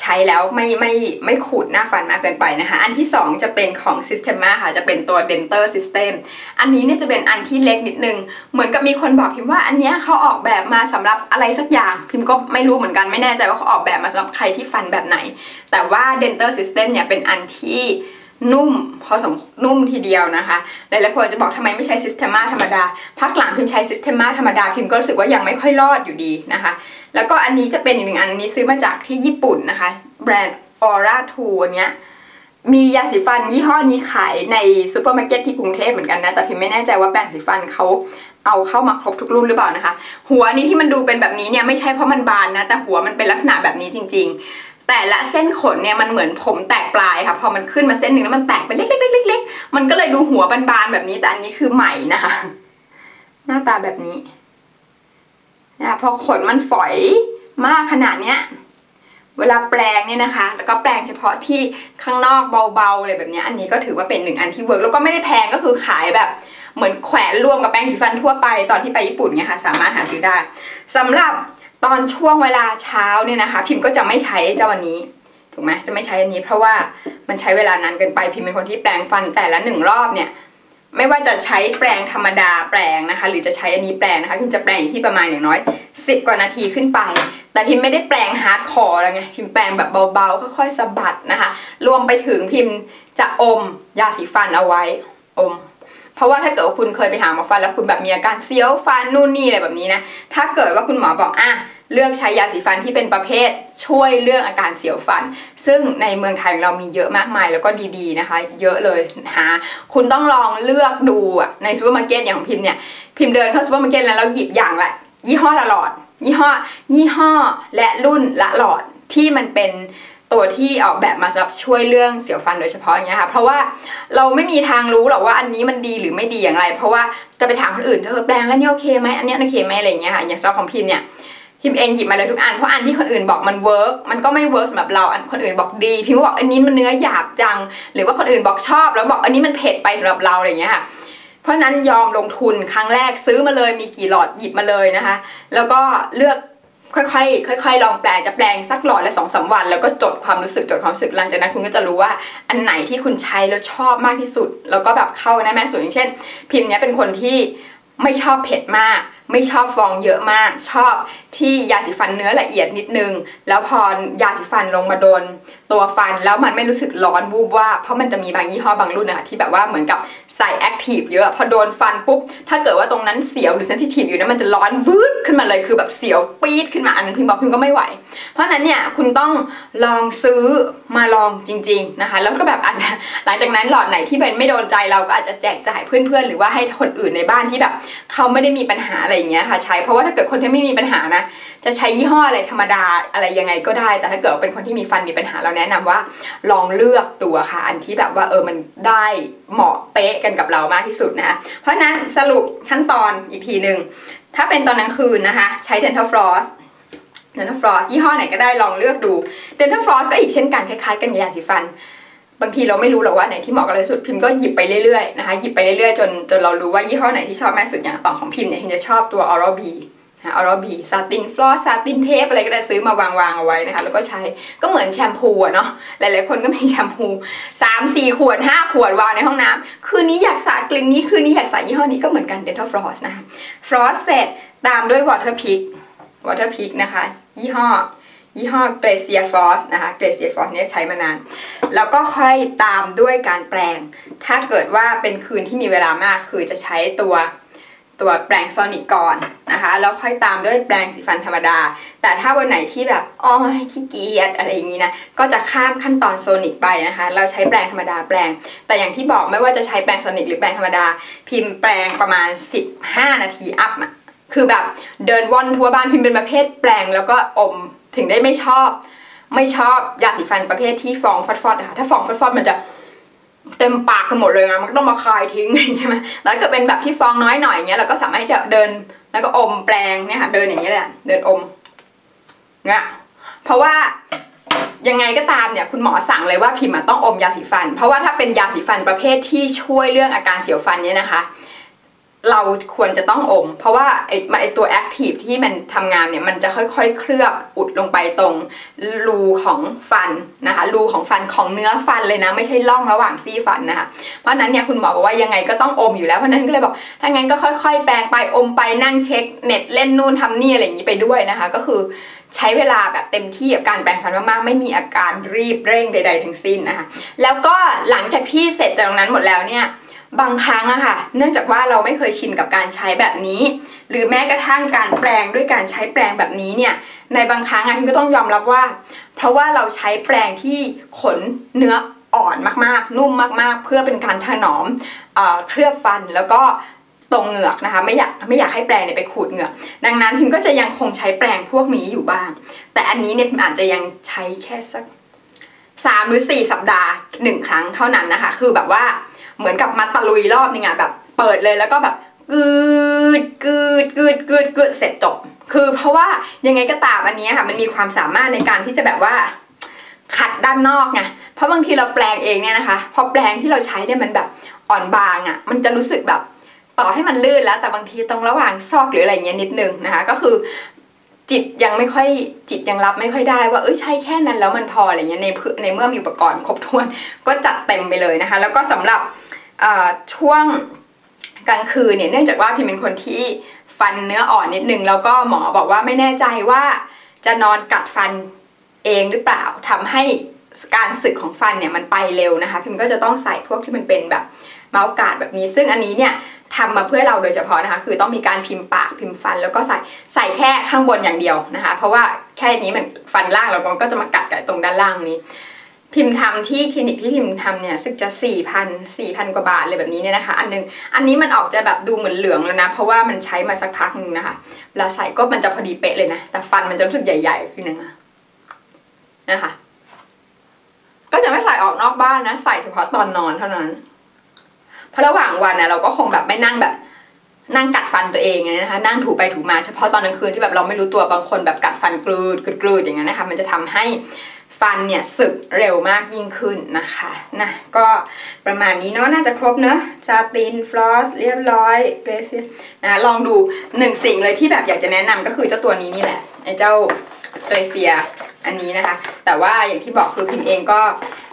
ใช้แล้วไม่ไม่ไม่ขูดหน้าฟันมากเกินไปนะคะ อันที่ 2 จะเป็นของ Systema ค่ะ จะเป็นตัว Denter System อันนี้เนี่ยจะเป็นอันที่เล็กนิดนึง เหมือนกับมีคนบอกพิมว่าอันเนี้ยเขาออกแบบมาสำหรับอะไรสักอย่าง พิมก็ไม่รู้เหมือนกันไม่แน่ใจว่าเขาออกแบบมาสำหรับใครที่ฟันแบบไหน แต่ว่า Denter System เนี่ยเป็นอันที่ นุ่มพอสมนุ่มทีเดียวนะคะ หลายๆคนจะบอกทำไมไม่ใช้ Systema ธรรมดาพักหลังพิมใช้ Systema ธรรมดาพิมก็รู้สึกว่ายังไม่ค่อยรอดอยู่ดีนะคะ แล้วก็อันนี้จะเป็นอีกหนึ่งอันนี้ซื้อมาจากที่ญี่ปุ่นนะคะ แบรนด์ Ora2 อันเนี้ยมียาสีฟันยี่ห้อนี้ขายในซูเปอร์มาร์เก็ตที่กรุงเทพเหมือนกันนะ แต่พิมไม่แน่ใจว่าแปรงสีฟันเขาเอาเข้ามาครบทุกรุ่นหรือเปล่านะคะ หัวนี้ที่มันดูเป็นแบบนี้เนี่ยไม่ใช่เพราะมันบานนะ แต่หัวมันเป็นลักษณะแบบนี้จริง ๆ แต่ละเส้นขนเนี่ยมันเหมือนผมแตกปลายค่ะ พอมันขึ้นมาเส้นหนึ่งแล้วมันแตกเป็นเล็กๆๆๆมันก็เลยดูหัวบานๆแบบนี้แต่อันนี้คือใหม่นะคะ หน้าตาแบบนี้นะพอขนมันฝอยมากขนาดเนี้ยเวลาแปรงเนี่ยนะคะ แล้วก็แปรงเฉพาะที่ข้างนอกเบาๆอะไรแบบนี้อันนี้ก็ถือว่าเป็นหนึ่งอันที่ work แล้วก็ไม่ได้แพงก็คือขายแบบเหมือนแขวนรวมกับแปรงสีฟันทั่วไปตอนที่ไปญี่ปุ่นเนี่ยค่ะ สามารถหาซื้อได้สำหรับ ตอนช่วงเวลาเช้าเนี่ยนะคะ พิมพ์ก็จะไม่ใช้เจ้าวันนี้ถูกไหมจะไม่ใช้อันนี้เพราะว่ามันใช้เวลานานเกินไปพิมพ์เป็นคนที่แปรงฟันแต่ละหนึ่งรอบเนี่ยไม่ว่าจะใช้แปรงธรรมดาแปรงนะคะ หรือจะใช้อันนี้แปรงนะคะพิมจะแปรงอยู่ที่ประมาณอย่างน้อย 10 กว่านาทีขึ้นไป แต่พิมไม่ได้แปรง hardcore แล้วไงพิมแปรงแบบเบาๆค่อยๆสะบัดนะคะ รวมไปถึงพิมจะอมยาสีฟันเอาไว้อม เพราะว่าถ้าเกิดว่าคุณเคยไปหาหมอฟันแล้วคุณแบบมีอาการเสียวฟันนู่นนี่อะไรแบบนี้นะ ถ้าเกิดว่าคุณหมอบอกอะเลือกใช้ยาสีฟันที่เป็นประเภทช่วยเรื่องอาการเสียวฟัน ซึ่งในเมืองไทยเรามีเยอะมากมายแล้วก็ดีๆนะคะ เยอะเลยหาคุณต้องลองเลือกดูอะในซูเปอร์มาร์เก็ตอย่างของพิมเนี่ยพิมพ์เดินเข้าซูเปอร์มาร์เก็ตแล้วแล้วหยิบอย่างละยี่ห้อละหลอด ยี่ห้อ ยี่ห้อและรุ่นละหลอดที่มันเป็น ตัวที่ออกแบบมาสำหรับช่วยเรื่องเสียวฟันโดยเฉพาะอย่างเงี้ยค่ะเพราะว่าเราไม่มีทางรู้หรอกว่าอันนี้มันดีหรือไม่ดีอย่างไร เพราะว่าจะไปถามคนอื่นเธอแปรงแล้วนี่โอเคไหมอันนี้โอเคไหมอะไรเงี้ยค่ะอย่างสำหรับของพิมเนี่ยพิมเองหยิบมาเลยทุกอันเพราะอันที่คนอื่นบอกมัน work มันก็ไม่ work สำหรับเราอันคนอื่นบอกดีพิมก็บอกอันนี้มันเนื้อหยาบจัง หรือว่าคนอื่นบอกชอบ แล้วบอกอันนี้มันเผ็ดไปสำหรับเราอะไรเงี้ยค่ะเพราะนั้นยอมลงทุนครั้งแรกซื้อมาเลยมีกี่หลอดหยิบมาเลยนะคะ แล้วก็เลือก ค่อยๆค่อยๆลองแปลจะแปลงสักหลอดละสองสาวัน แล้วก็จดความรู้สึกจดความรู้สึกหลังจากนั้นคุณก็จะรู้ว่าอันไหนที่คุณใช้แล้วชอบมากที่สุด แล้วก็แบบเข้านะแม่ส่วนอย่างเช่น พิมพ์เนี้ยเป็นคนที่ไม่ชอบเผ็ดมาก ไม่ชอบฟองเยอะมาก ชอบที่ยาสีฟันเนื้อละเอียดนิดนึง แล้วพอยาสีฟันลงมาโดน ตัวฟันแล้วมันไม่รู้สึกร้อนวูบว่า เพราะมันจะมีบางยี่ห้อบางรุ่นนะคะที่แบบว่าเหมือนกับใส่แอคทีฟเยอะพอโดนฟันปุ๊บถ้าเกิดว่าตรงนั้นเสียวหรือเซนซิทีฟอยู่นะมันจะร้อนวืดขึ้นมาเลยคือแบบเสียวปี๊ดขึ้นมาอันนั้นพิมบอกพิมก็ไม่ไหว เพราะนั้นเนี่ยคุณต้องลองซื้อมาลองจริง ๆนะคะ แล้วก็แบบอันหลังจากนั้นหลอดไหนที่เป็นไม่โดนใจเราก็อาจจะแจกจ่ายเพื่อนๆหรือว่าให้คนอื่นในบ้านที่แบบ เขาไม่ได้มีปัญหาอะไรเงี้ยค่ะใช้เพราะว่าถ้าเกิดคนที่ไม่มีปัญหานะจะใช้ยี่ห้ออะไรธรรมดาอะไรยังไงก็ได้ แต่ถ้าเกิดเป็นคนที่มีฟันมีปัญหาเราแนะนำว่า ลองเลือกตัวค่ะ อันที่แบบว่าเออมันได้เหมาะเป๊ะกันกับเรามากที่สุดนะคะเพราะนั้นสรุปขั้นตอนอีกทีหนึ่งถ้าเป็นตอนกลางคืนนะคะใช้ dental floss dental floss ยี่ห้อไหนก็ได้ลองเลือกดู dental floss ก็อีกเช่นกันคล้ายๆกันกับยาสีฟัน บางทีเราไม่รู้หรอกว่าไหนที่เหมาะกับเราสุดพิมพ์ก็หยิบไปเรื่อยๆนะคะหยิบไปเรื่อยๆจนจนเรารู้ว่ายี่ห้อไหนที่ชอบมากสุดอย่างต่อของพิมพ์เนี่ยพิมจะชอบตัว Oral B Oral-B Satin Floss Satin Tape อะไรก็ได้ซื้อมาวางวางเอาไว้นะคะ แล้วก็ใช้ก็เหมือนแชมพูอะเนาะหลายๆคนก็มีแชมพู 3 4 ขวด 5 ขวดวางในห้องน้ำคืนนี้อยากสระกลิ่นนี้คืนนี้อยากสระยี่ห้อนี้ก็เหมือนกัน Dental Floss นะคะ floss เสร็จตามด้วย Water Pick Water Pick นะคะ ยี่ห้อ ยี่ห้อ Glacier Floss นะคะ Glacier Floss เนี่ยใช้มานาน แล้วก็ค่อยตามด้วยการแปรงถ้าเกิดว่าเป็นคืนที่มีเวลามากคือจะใช้ตัวตัวแปรงโซนิกก่อนนะคะ แล้วค่อยตามด้วยแปรงสีฟันธรรมดา แต่ถ้าวันไหนที่แบบอ๋อขี้เกียจอะไรอย่างนี้นะก็จะข้ามขั้นตอนโซนิกไปนะคะ เราใช้แปรงธรรมดาแปรงแต่อย่างที่บอกไม่ว่าจะใช้แปรงโซนิกหรือแปรงธรรมดา พิมพ์แปรงประมาณ 15 นาทีอัพอะคือแบบเดินว่อนทั่วบ้านพิมพ์เป็นประเภทแปรงแล้วก็อม ถึงได้ไม่ชอบ ไม่ชอบยาสีฟันประเภทที่ฟองฟอดๆนะคะถ้าฟองฟอดๆมันจะเต็มปากกันหมดเลยนะมันต้องมาคายทิ้งใช่ไหมแล้วก็เป็นแบบที่ฟองน้อยหน่อยอย่างเงี้ยเราก็สามารถจะเดินแล้วก็อมแปรงเนี่ยค่ะเดินอย่างเงี้ยแหละเดินอมเนี่ยเพราะว่ายังไงก็ตามเนี่ยคุณหมอสั่งเลยว่าพิมพ์ต้องอมยาสีฟัน เพราะว่าถ้าเป็นยาสีฟันประเภทที่ช่วยเรื่องอาการเสียวฟันเนี่ยนะคะ เราควรจะต้องอม เพราะว่าไอไอตัว active ที่มันทำงานเนี่ย มันจะค่อยๆ เคลือบอุดลงไปตรงรูของฟันนะคะรูของฟันของเนื้อฟันเลยนะ ไม่ใช่ร่องระหว่างซี่ฟันนะคะเพราะนั้นเนี่ยคุณหมอบอกว่ายังไงก็ต้องอมอยู่แล้ว เพราะนั้นก็เลยบอกถ้างั้นก็ค่อยๆ แปลงไปอมไปนั่งเช็คเน็ตเล่นนู่นทำนี่อะไรอย่างนี้ไปด้วยนะคะ ก็คือใช้เวลาแบบเต็มที่กับการแปรงฟันมากๆ ไม่มีอาการรีบเร่งใด ๆ ทั้งสิ้นนะคะแล้วก็หลังจากที่เสร็จจากตรงนั้นหมดแล้วเนี่ย บางครั้งอะค่ะ เนื่องจากว่าเราไม่เคยชินกับการใช้แบบนี้ หรือแม้กระทั่งการแปลงด้วยการใช้แปลงแบบนี้เนี่ย ในบางครั้งอะคุณก็ต้องยอมรับว่า เพราะว่าเราใช้แปลงที่ขนเนื้ออ่อนมากๆ นุ่มมากๆ เพื่อเป็นการถนอมเอเคลือบฟันแล้วก็ตรงเหงือกนะคะไม่อยากไม่อยากให้แปลงเนี่ยไปขูดเหงือก ดังนั้นพิมก็จะยังคงใช้แปลงพวกนี้อยู่บ้าง แต่อันนี้เนี่ยพิมอาจจะยังใช้แค่สักสามหรือสี่สัปดาห์หนึ่งครั้งเท่านั้นนะคะ คือแบบว่า เหมือนกับมาตะลุยรอบนึงอะแบบ เปิดเลยแล้วก็แบบกืดกืดกืดกืดกืดเสร็จจบ คือเพราะว่ายังไงก็ตามอันนี้ค่ะมันมีความสามารถในการที่จะแบบว่าขัดด้านนอกไง เพราะบางทีเราแปลงเองเนี่ยนะคะ พอแปลงที่เราใช้เนี่ยมันแบบอ่อนบางอะ่ะ มันจะรู้สึกแบบต่อให้มันลื่นแล้ว แต่บางทีตรงระหว่างซอกหรืออะไรเงี้ยนิดนึงนะคะ ก็คือ จิตยังไม่ค่อยจิตยังรับไม่ค่อยได้ว่าเอ้ยใช่แค่นั้นแล้วมันพออะไรเงี้ยในในเมื่อมีอุปกรณ์ครบถ้วนก็จัดเต็มไปเลยนะคะ แล้วก็สำหรับช่วงกลางคืนเนี่ยเนื่องจากว่าพิมเป็นคนที่ฟันเนื้ออ่อนนิดนึงแล้วก็หมอบอกว่าไม่แน่ใจว่าจะนอนกัดฟันเองหรือเปล่าทำให้การสึกของฟันเนี่ยมันไปเร็วนะคะ พิมก็จะต้องใส่พวกที่มันเป็นแบบ เมาส์การ์ดแบบนี้ ซึ่งอันนี้เนี่ยทำมาเพื่อเราโดยเฉพาะนะคะ คือต้องมีการพิมพ์ปากพิมพ์ฟัน แล้วก็ใส่ใส่แค่ข้างบนอย่างเดียวนะคะ เพราะว่าแค่นี้มันฟันล่างเราก็จะมากัดกับตรงด้านล่างนี้ พิมพ์ทำที่คลินิกที่พิมพ์ทำเนี่ยสึกจะสี่พันสี่พันกว่าบาทเลยแบบนี้เนี่ยนะคะ อันนึงอันนี้มันออกจะแบบดูเหมือนเหลืองแล้วนะ เพราะว่ามันใช้มาสักพักนึงนะคะเวลาใส่ก็มันจะพอดีเป๊ะเลยนะ แต่ฟันมันจะรู้สึกใหญ่ๆขึ้นนะนะคะ ก็จะไม่ใส่ออกนอกบ้านนะ ใส่เฉพาะตอนนอนเท่านั้น เพราะระหว่างวันนี่ยเราก็คงแบบไม่นั่งแบบ นั่งกัดฟันตัวเองนะคะ นั่งถูไปถูมาเฉพาะตอนกลางคืนที่แบบเราไม่รู้ตัวบางคนแบบกัดฟันกลืดกลืดอย่างเงี้ยนะคะ มันจะทำให้ฟันเนี่ยสึกเร็วมากยิ่งขึ้นนะคะนะก็ประมาณนี้เนาะน่าจะครบเนาะจาตินฟลอสเรียบร้อยเกรเซียนะลองดูหนึ่งสิ่งเลยที่แบบอยากจะแนะนำก็คือเจ้าตัวนี้นี่แหละไอ้เจ้าเกรเซียอันนี้นะคะ แต่ว่าอย่างที่บอกคือพิมเองก็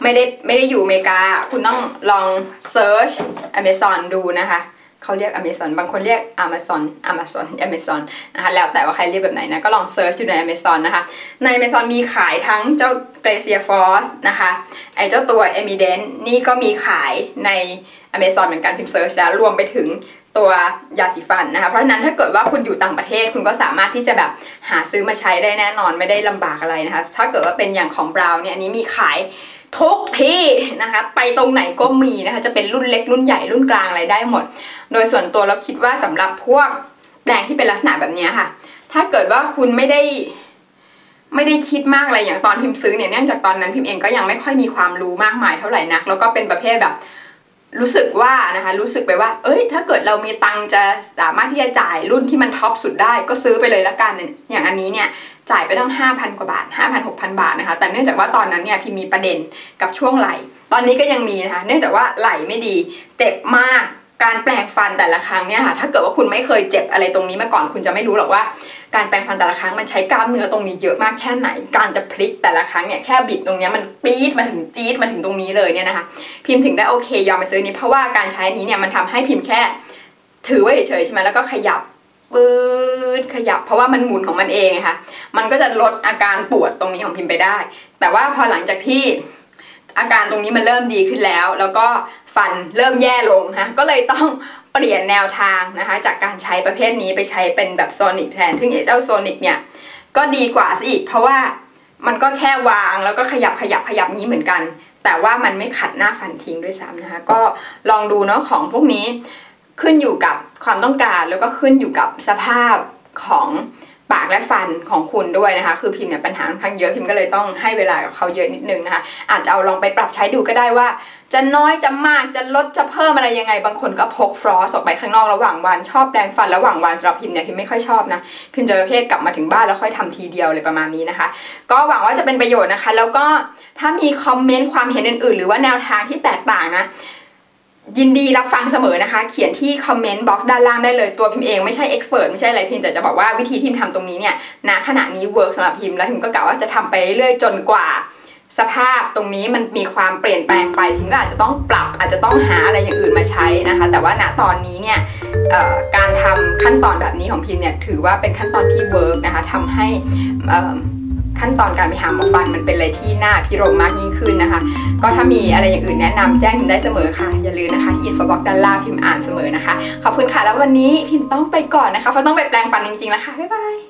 ไม่ได้ไม่ได้อยู่อเมริกา คุณต้องลองเซิร์ช Amazon ดูนะคะเขาเรียก Amazon บางคนเรียก Amazon Amazon Amazon นะคะแล้วแต่ว่าใครเรียกแบบไหนนะก็ลอง search อยู่ใน Amazon นะคะใน Amazon มีขายทั้งเจ้า Glacier Floss นะคะไอเจ้าตัว Emmi-dent นี่ก็มีขายใน Amazon เหมือนกันพิม search แล้วรวมไปถึงตัวยาสีฟันนะคะเพราะฉะนั้นถ้าเกิดว่าคุณอยู่ต่างประเทศคุณก็สามารถที่จะแบบหาซื้อมาใช้ได้แน่นอนไม่ได้ลำบากอะไรนะคะถ้าเกิดว่าเป็นอย่างของ Braun เนี่ยอันนี้มีขาย ทุกที่นะคะ ไปตรงไหนก็มีนะคะ จะเป็นรุ่นเล็กรุ่นใหญ่รุ่นกลางอะไรได้หมด โดยส่วนตัวเราคิดว่าสำหรับพวกปลงที่เป็นลักษณะแบบนี้ค่ะ ถ้าเกิดว่าคุณไม่ได้ไม่ได้คิดมากอะไรอย่างตอนพิมพ์ซื้อเนี่ยเนื่องจากตอนนั้นพิมพ์เองก็ยังไม่ค่อยมีความรู้มากมายเท่าไหร่นัก แล้วก็เป็นประเภทแบบ รู้สึกว่านะคะรู้สึกไปว่า เอ้ย ถ้าเกิดเรามีตังจะสามารถที่จะจ่ายรุ่นที่มันท็อปสุดได้ก็ซื้อไปเลยละกันอย่างอันนี้เนี่ยจ่ายไปตั้ง5,000 กว่าบาท 5,000 6,000 บาทนะคะแต่เนื่องจากว่าตอนนั้นเนี่ยพี่มีประเด็นกับช่วงไหล ตอนนี้ก็ยังมีนะคะเนื่องจากว่าไหลไม่ดีเจ็บมาก การแปลงฟันแต่ละครั้งเนี่ยค่ะถ้าเกิดว่าคุณไม่เคยเจ็บอะไรตรงนี้มาก่อนคุณจะไม่รู้หรอกว่า การแปลงฟันแต่ละครั้งมันใช้กล้ามเนื้อตรงนี้เยอะมากแค่ไหน การจะพลิกแต่ละครั้งเนี่ยแค่บิดตรงนี้มันปี๊ดมาถึงจี๊ดมาถึงตรงนี้เลยเนี่ยนะคะพิมพ์ถึงได้โอเคยอมไปซื้อนี้เพราะว่าการใช้นี้เนี่ยมันทำให้พิมพ์แค่ ถือไว้เฉยๆใช่ไหมแล้วก็ขยับปื๊ดขยับเพราะว่ามันหมุนของมันเองค่ะมันก็จะลดอาการปวดตรงนี้ของพิมพ์ไปได้ แต่ว่าพอหลังจากที่ อาการตรงนี้มันเริ่มดีขึ้นแล้ว แล้วก็ฟันเริ่มแย่ลงนะก็เลยต้องเปลี่ยนแนวทางนะคะ จากการใช้ประเภทนี้ไปใช้เป็นแบบ sonic แทนซึ่งเจ้า sonic เนี่ยก็ดีกว่าซะอีก เพราะว่ามันก็แค่วางแล้วก็ขยับขยับขยับนี้เหมือนกัน แต่ว่ามันไม่ขัดหน้าฟันทิ้งด้วยซ้ำนะคะ ก็ลองดูเนาะของพวกนี้ขึ้นอยู่กับความต้องการแล้วก็ขึ้นอยู่กับสภาพของ ปากและฟันของคุณด้วยนะคะ คือพิมพ์เนี่ยปัญหาค่อนข้างเยอะพิมพ์ก็เลยต้องให้เวลากับเขาเยอะนิดนึงนะคะ อาจจะเอาลองไปปรับใช้ดูก็ได้ว่า จะน้อยจะมากจะลดจะเพิ่มอะไรยังไง บางคนก็พก floss ออกไปข้างนอกระหว่างวันชอบแปรงฟันระหว่างวันสำหรับพิมพ์เนี่ยพิมไม่ค่อยชอบนะพิมจะประเภทกลับมาถึงบ้านแล้วค่อยทำทีเดียวเลยประมาณนี้นะคะ ก็หวังว่าจะเป็นประโยชน์นะคะ แล้วก็ถ้ามี comment ความเห็นอื่นๆ หรือว่าแนวทางที่แตกต่างนะ ยินดีรับฟังเสมอนะคะ เขียนที่ comment box ด้านล่างได้เลยตัวพิมเองไม่ใช่ expert ไม่ใช่อะไรพิมแต่จะบอกว่าวิธีที่พิมทำตรงนี้เนี่ยณขณะนี้ work สำหรับพิมแล้วพิมก็กะว่าจะทำไปเรื่อยจนกว่า สภาพตรงนี้มันมีความเปลี่ยนแปลงไปพิมก็อาจจะต้องปรับอาจจะต้องหาอะไรอย่างอื่นมาใช้นะคะ แต่ว่าณตอนนี้เนี่ยการทำขั้นตอนแบบนี้ของพิมเนี่ยถือว่าเป็นขั้นตอนที่ work นะคะทำให้ ขั้นตอนการไปหาหมอฟันมันเป็นอะไรที่น่าภิรมย์มากยิ่งขึ้นนะคะ ก็ถ้ามีอะไรอย่างอื่นแนะนำแจ้งพิมได้เสมอค่ะ อย่าลืมนะคะที่ info box ด้านล่างพิมอ่านเสมอนะคะ ขอบคุณค่ะ แล้ววันนี้พิมต้องไปก่อนนะคะเพราะต้องไปแปลงฟันจริงๆแล้วค่ะบ๊ายบาย